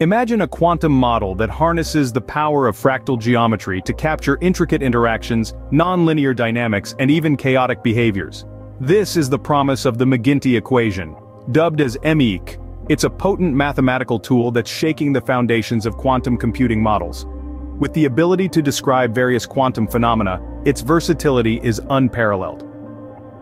Imagine a quantum model that harnesses the power of fractal geometry to capture intricate interactions, nonlinear dynamics, and even chaotic behaviors. This is the promise of the McGinty equation. Dubbed as MEQ, it's a potent mathematical tool that's shaking the foundations of quantum computing models. With the ability to describe various quantum phenomena, its versatility is unparalleled.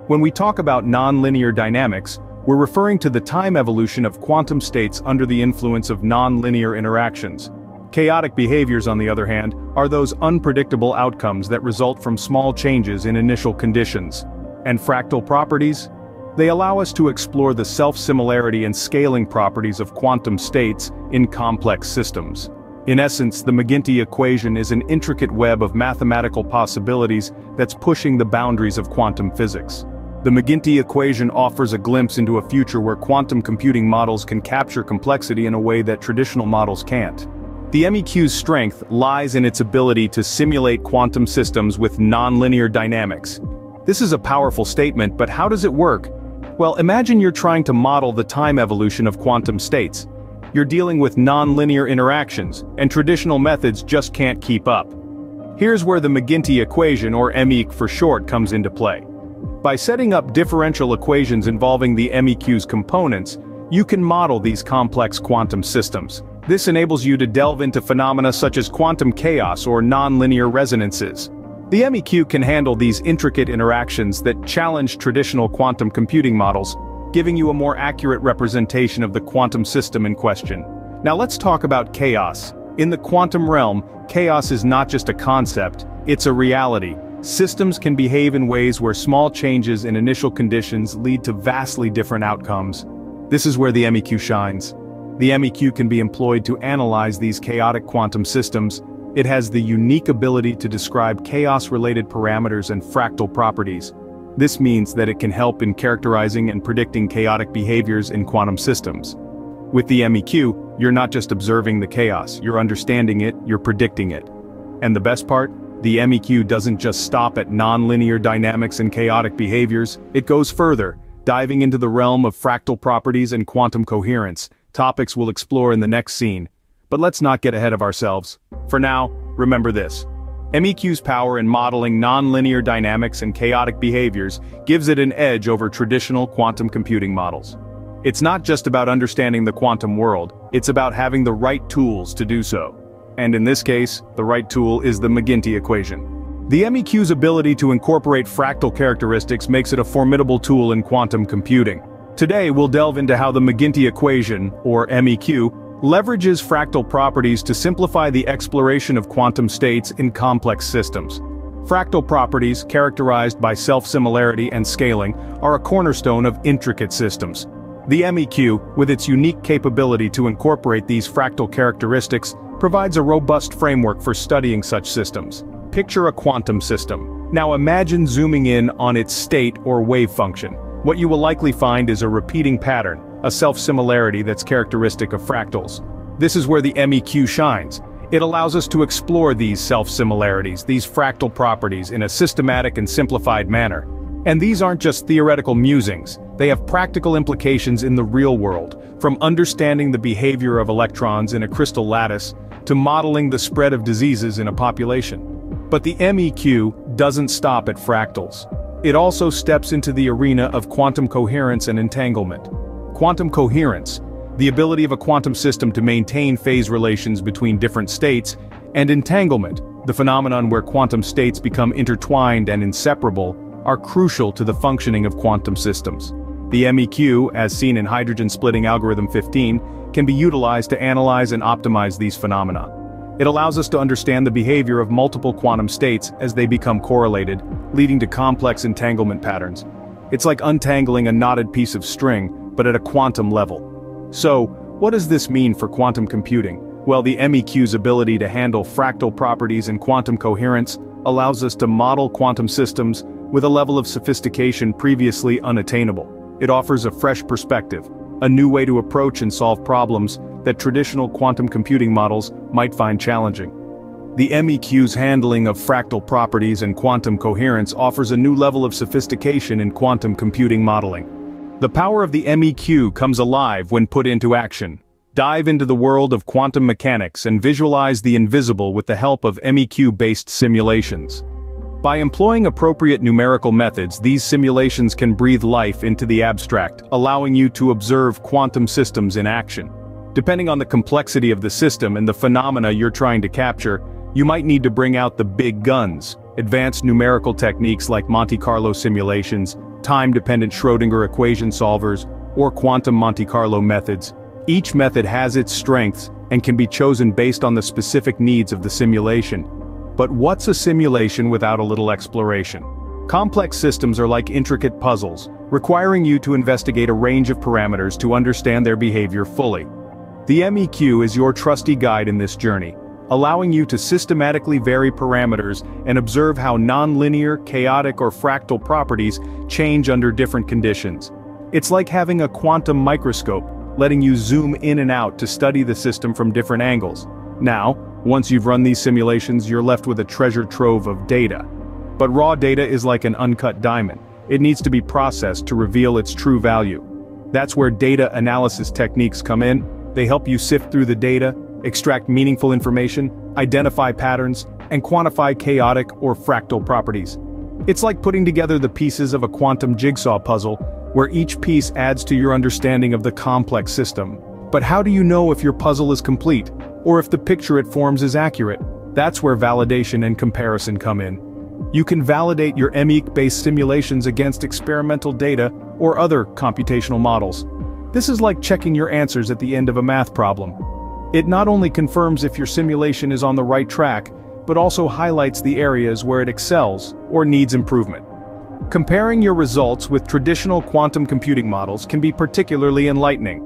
When we talk about nonlinear dynamics, we're referring to the time evolution of quantum states under the influence of nonlinear interactions. Chaotic behaviors on the other hand, are those unpredictable outcomes that result from small changes in initial conditions. And fractal properties? They allow us to explore the self-similarity and scaling properties of quantum states in complex systems. In essence, the McGinty equation is an intricate web of mathematical possibilities that's pushing the boundaries of quantum physics. The McGinty equation offers a glimpse into a future where quantum computing models can capture complexity in a way that traditional models can't. The MEQ's strength lies in its ability to simulate quantum systems with nonlinear dynamics. This is a powerful statement but how does it work? Well imagine you're trying to model the time evolution of quantum states you're dealing with non-linear interactions, and traditional methods just can't keep up. Here's where the McGinty equation or MEQ for short comes into play. By setting up differential equations involving the MEQ's components, you can model these complex quantum systems. This enables you to delve into phenomena such as quantum chaos or nonlinear resonances. The MEQ can handle these intricate interactions that challenge traditional quantum computing models, giving you a more accurate representation of the quantum system in question. Now let's talk about chaos. In the quantum realm, chaos is not just a concept, it's a reality. Systems can behave in ways where small changes in initial conditions lead to vastly different outcomes. This is where the MEQ shines. The MEQ can be employed to analyze these chaotic quantum systems. It has the unique ability to describe chaos-related parameters and fractal properties. This means that it can help in characterizing and predicting chaotic behaviors in quantum systems. With the MEQ, you're not just observing the chaos, you're understanding it, you're predicting it. And the best part? The MEQ doesn't just stop at nonlinear dynamics and chaotic behaviors, it goes further, diving into the realm of fractal properties and quantum coherence, topics we'll explore in the next scene. But let's not get ahead of ourselves. For now, remember this. MEQ's power in modeling nonlinear dynamics and chaotic behaviors gives it an edge over traditional quantum computing models. It's not just about understanding the quantum world, it's about having the right tools to do so. And in this case, the right tool is the McGinty equation. The MEQ's ability to incorporate fractal characteristics makes it a formidable tool in quantum computing. Today we'll delve into how the McGinty equation, or MEQ, leverages fractal properties to simplify the exploration of quantum states in complex systems. Fractal properties, characterized by self-similarity and scaling, are a cornerstone of intricate systems. The MEQ, with its unique capability to incorporate these fractal characteristics, provides a robust framework for studying such systems. Picture a quantum system. Now imagine zooming in on its state or wave function. What you will likely find is a repeating pattern, a self-similarity that's characteristic of fractals. This is where the MEQ shines. It allows us to explore these self-similarities, these fractal properties in a systematic and simplified manner. And these aren't just theoretical musings, they have practical implications in the real world, from understanding the behavior of electrons in a crystal lattice, to modeling the spread of diseases in a population. But the MEQ doesn't stop at fractals. It also steps into the arena of quantum coherence and entanglement. Quantum coherence, the ability of a quantum system to maintain phase relations between different states, and entanglement, the phenomenon where quantum states become intertwined and inseparable, are crucial to the functioning of quantum systems. The MEQ, as seen in hydrogen splitting algorithm 15, can be utilized to analyze and optimize these phenomena. It allows us to understand the behavior of multiple quantum states as they become correlated, leading to complex entanglement patterns. It's like untangling a knotted piece of string, but at a quantum level. So, what does this mean for quantum computing? Well the MEQ's ability to handle fractal properties and quantum coherence allows us to model quantum systems with a level of sophistication previously unattainable. It offers a fresh perspective, a new way to approach and solve problems that traditional quantum computing models might find challenging. The MEQ's handling of fractal properties and quantum coherence offers a new level of sophistication in quantum computing modeling. The power of the MEQ comes alive when put into action. Dive into the world of quantum mechanics and visualize the invisible with the help of MEQ-based simulations. By employing appropriate numerical methods these simulations can breathe life into the abstract, allowing you to observe quantum systems in action. Depending on the complexity of the system and the phenomena you're trying to capture, you might need to bring out the big guns, advanced numerical techniques like Monte Carlo simulations, time-dependent Schrödinger equation solvers, or quantum Monte Carlo methods, each method has its strengths and can be chosen based on the specific needs of the simulation. But what's a simulation without a little exploration? Complex systems are like intricate puzzles, requiring you to investigate a range of parameters to understand their behavior fully. The MEQ is your trusty guide in this journey, allowing you to systematically vary parameters and observe how nonlinear, chaotic or fractal properties change under different conditions. It's like having a quantum microscope, letting you zoom in and out to study the system from different angles. Now, once you've run these simulations you're left with a treasure trove of data. But raw data is like an uncut diamond. It needs to be processed to reveal its true value. That's where data analysis techniques come in. They help you sift through the data, extract meaningful information, identify patterns, and quantify chaotic or fractal properties. It's like putting together the pieces of a quantum jigsaw puzzle where each piece adds to your understanding of the complex system. But how do you know if your puzzle is complete, or if the picture it forms is accurate? That's where validation and comparison come in. You can validate your MEQ-based simulations against experimental data or other computational models. This is like checking your answers at the end of a math problem. It not only confirms if your simulation is on the right track, but also highlights the areas where it excels or needs improvement. Comparing your results with traditional quantum computing models can be particularly enlightening.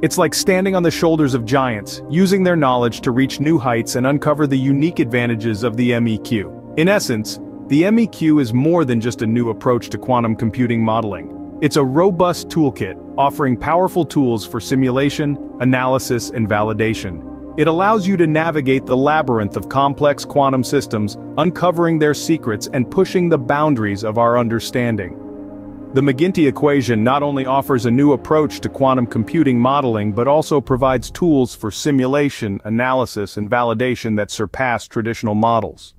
It's like standing on the shoulders of giants, using their knowledge to reach new heights and uncover the unique advantages of the MEQ. In essence, the MEQ is more than just a new approach to quantum computing modeling. It's a robust toolkit, offering powerful tools for simulation, analysis and validation. It allows you to navigate the labyrinth of complex quantum systems, uncovering their secrets and pushing the boundaries of our understanding. The McGinty equation not only offers a new approach to quantum computing modeling but also provides tools for simulation, analysis and validation that surpass traditional models.